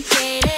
complicated.